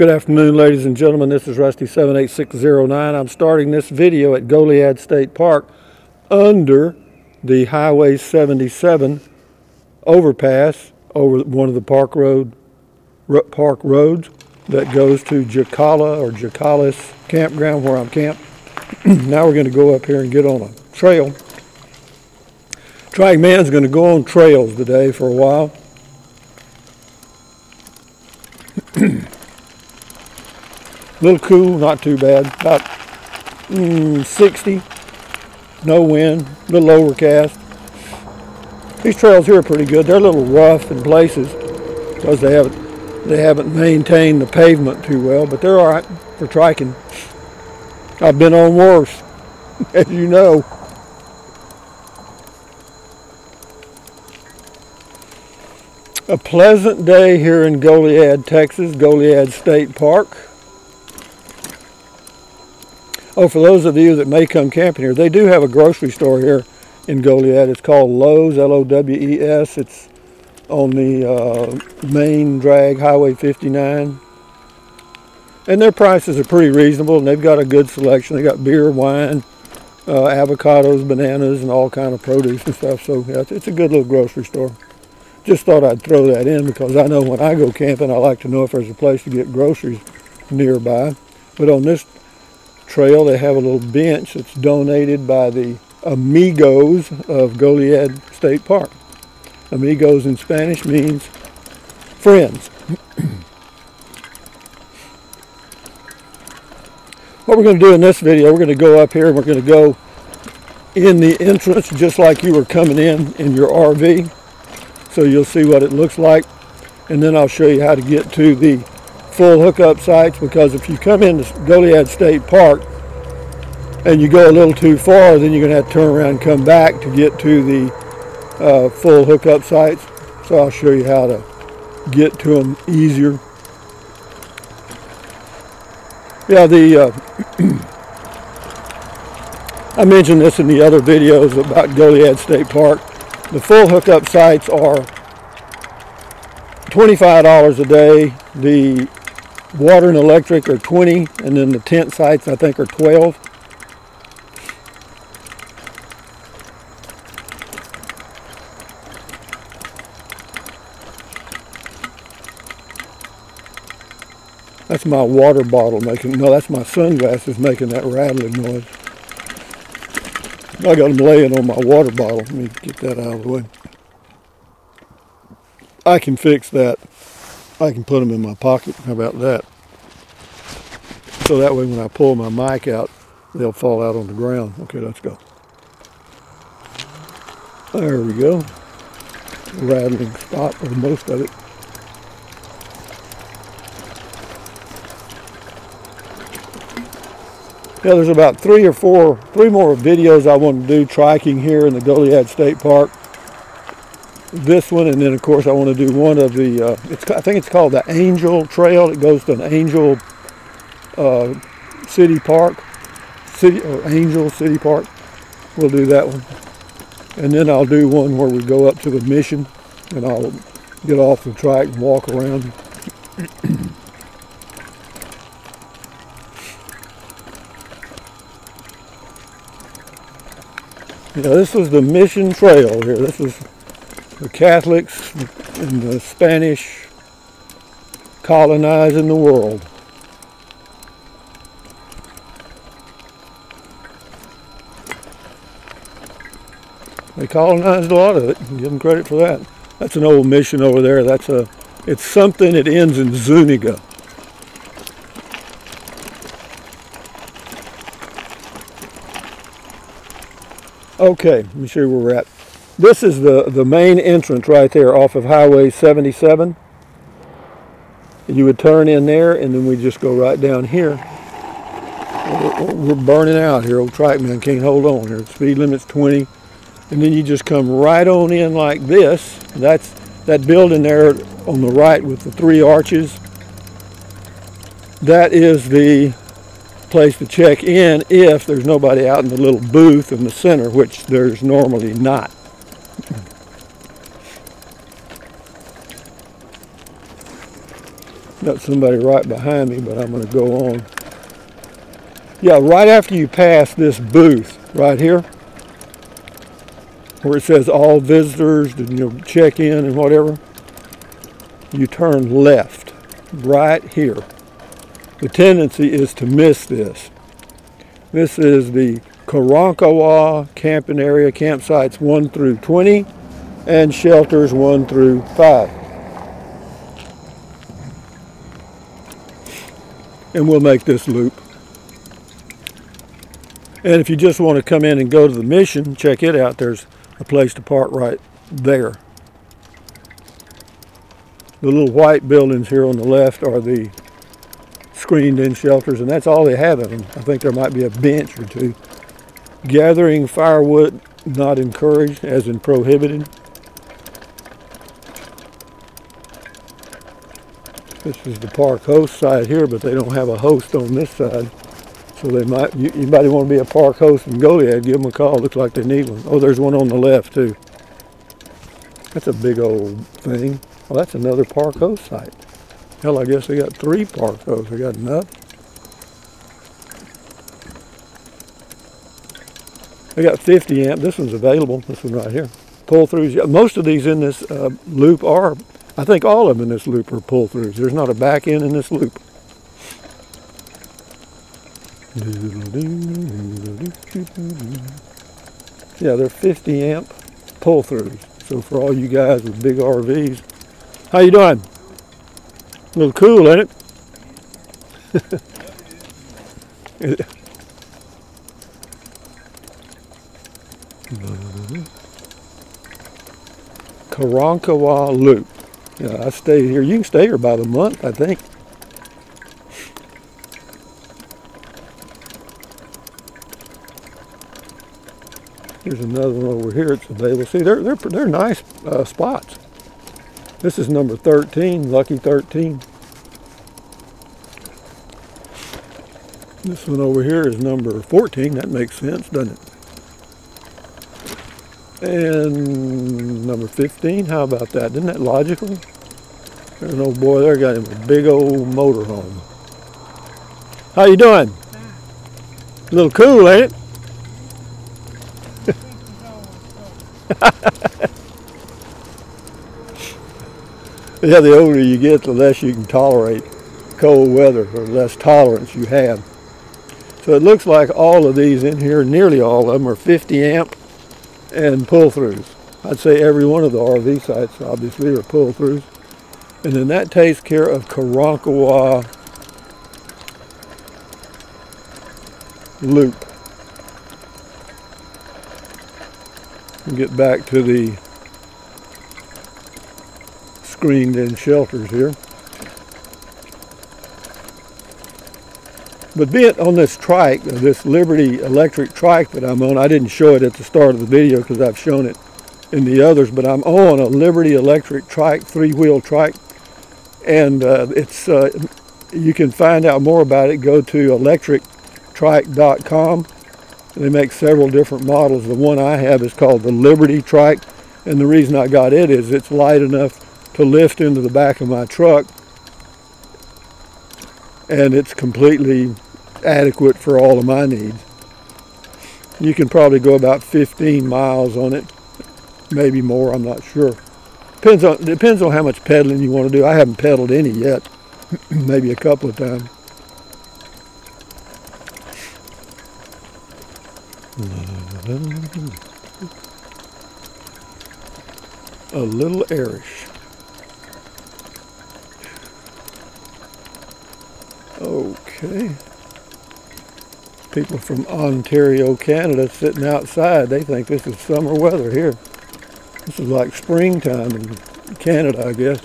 Good afternoon, ladies and gentlemen. This is Rusty78609. I'm starting this video at Goliad State Park under the Highway 77 overpass over one of the park road park roads that goes to Jacala or Jacalis campground where I'm camped. now we're going to go up here and get on a trail. Trikeman's going to go on trails today for a while. A little cool, not too bad. About mm, 60, no wind, a little overcast. These trails here are pretty good. They're a little rough in places because they haven't they haven't maintained the pavement too well, but they're all right for triking. I've been on worse, as you know. A pleasant day here in Goliad, Texas, Goliad State Park. Oh, for those of you that may come camping here, they do have a grocery store here in Goliad. It's called Lowe's, L-O-W-E-S. It's on the uh, main drag, Highway 59. And their prices are pretty reasonable, and they've got a good selection. They got beer, wine, uh, avocados, bananas, and all kind of produce and stuff. So yeah, it's a good little grocery store. Just thought I'd throw that in because I know when I go camping, I like to know if there's a place to get groceries nearby. But on this trail. They have a little bench that's donated by the Amigos of Goliad State Park. Amigos in Spanish means friends. what we're going to do in this video, we're going to go up here and we're going to go in the entrance just like you were coming in in your RV. So you'll see what it looks like. And then I'll show you how to get to the full hookup sites because if you come into Goliad State Park and you go a little too far, then you're going to have to turn around and come back to get to the uh, full hookup sites. So I'll show you how to get to them easier. Yeah, the uh, I mentioned this in the other videos about Goliad State Park. The full hookup sites are $25 a day. The water and electric are 20 and then the tent sites I think are 12 That's my water bottle making, no, that's my sunglasses making that rattling noise. I got them laying on my water bottle. Let me get that out of the way. I can fix that. I can put them in my pocket. How about that? So that way when I pull my mic out, they'll fall out on the ground. Okay, let's go. There we go. Rattling stop for most of it. Yeah, there's about three or four, three more videos I want to do triking here in the Goliad State Park this one, and then of course I want to do one of the. Uh, it's I think it's called the Angel Trail. It goes to an Angel uh, City Park, City or Angel City Park. We'll do that one, and then I'll do one where we go up to the Mission, and I'll get off the track and walk around. Yeah, this was the Mission Trail here. This was the Catholics and the Spanish colonizing the world. They colonized a lot of it. Give them credit for that. That's an old mission over there. That's a, it's something that ends in Zuniga. Okay, let me show you where we're at. This is the, the main entrance right there off of Highway 77. You would turn in there and then we just go right down here. We're, burning out here, old Trikeman can't hold on here. Speed limit's 20. And then you just come right on in like this. That's that building there on the right with the three arches. That is the place to check in if there's nobody out in the little booth in the center, which there's normally not. Got somebody right behind me, but I'm going to go on. Yeah, right after you pass this booth right here, where it says all visitors, you know, check in and whatever, you turn left right here. The tendency is to miss this. This is the Karankawa camping area, campsites 1 through 20, and shelters 1 through 5. And we'll make this loop. And if you just want to come in and go to the mission, check it out. There's a place to park right there. The little white buildings here on the left are the screened in shelters, and that's all they have of them. I think there might be a bench or two. Gathering firewood not encouraged, as in prohibited. This is the park host side here, but they don't have a host on this side. So they might, you, anybody want to be a park host in Goliad, give them a call. Looks like they need one. Oh, there's one on the left too. That's a big old thing. Well, that's another park host site. Hell, I guess they got three park hosts. They got enough. They got 50 amp. This one's available. This one right here. Pull throughs. Most of these in this uh, loop are, I think all of them in this loop are pull throughs. There's not a back end in this loop. Yeah, they're 50 amp pull throughs. So for all you guys with big RVs, how you doing? A little cool, ain't it? Karankawa Loop. Yeah, I stay here. You can stay here about a month, I think. Here's another one over here. It's available. See, they're they're they're nice uh, spots. This is number 13, Lucky 13. This one over here is number 14. That makes sense, doesn't it? And number 15, how about that? Isn't that logical? There's an old boy there got him a big old motorhome. How you doing? A little cool, ain't it? yeah, the older you get, the less you can tolerate cold weather, or less tolerance you have. So it looks like all of these in here, nearly all of them, are 50 amp and pull-throughs. I'd say every one of the RV sites, obviously, are pull-throughs. And then that takes care of Karankawa Loop. get back to the screened in shelters here. But being on this trike, this Liberty electric trike that I'm on, I didn't show it at the start of the video because I've shown it in the others, but I'm on a Liberty electric trike, three-wheel trike, and uh, it's uh, you can find out more about it. Go to electrictrike.com. They make several different models. The one I have is called the Liberty Trike, and the reason I got it is it's light enough to lift into the back of my truck and it's completely adequate for all of my needs. You can probably go about 15 miles on it, maybe more, I'm not sure. Depends on, depends on how much pedaling you want to do. I haven't pedaled any yet, maybe a couple of times. A little airish. Okay. People from Ontario, Canada sitting outside, they think this is summer weather here. This is like springtime in Canada, I guess.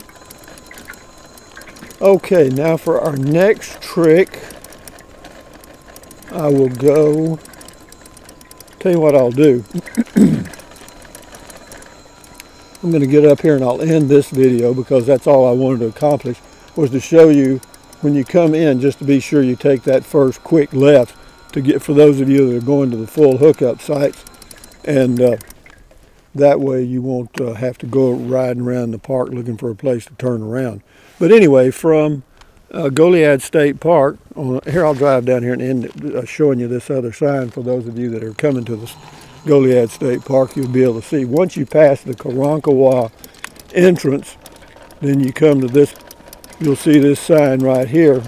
Okay, now for our next trick, I will go, tell you what I'll do. I'm going to get up here and I'll end this video because that's all I wanted to accomplish was to show you when you come in, just to be sure you take that first quick left to get, for those of you that are going to the full hookup sites, and uh, that way you won't uh, have to go riding around the park looking for a place to turn around. But anyway, from uh, Goliad State Park. On, here, I'll drive down here and end uh, showing you this other sign for those of you that are coming to the Goliad State Park. You'll be able to see. Once you pass the Karankawa entrance, then you come to this. You'll see this sign right here,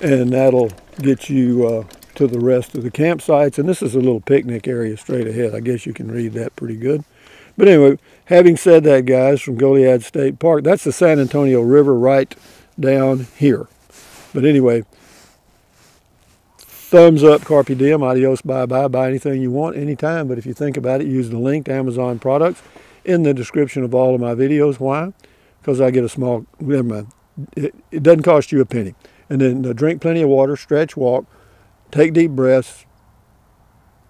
and that'll get you uh, to the rest of the campsites. And this is a little picnic area straight ahead. I guess you can read that pretty good. But anyway, having said that, guys, from Goliad State Park, that's the San Antonio River right down here. But anyway, thumbs up, carpe diem, adios, bye-bye, buy anything you want, anytime. But if you think about it, use the link to Amazon products in the description of all of my videos. Why? Because I get a small, never mind. It, it doesn't cost you a penny. And then uh, drink plenty of water, stretch, walk, take deep breaths,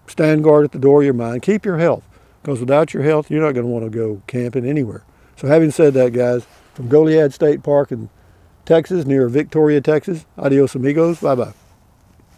stand guard at the door of your mind, keep your health. Because without your health, you're not going to want to go camping anywhere. So having said that, guys, from Goliad State Park in Texas, near Victoria, Texas, adios amigos, bye-bye.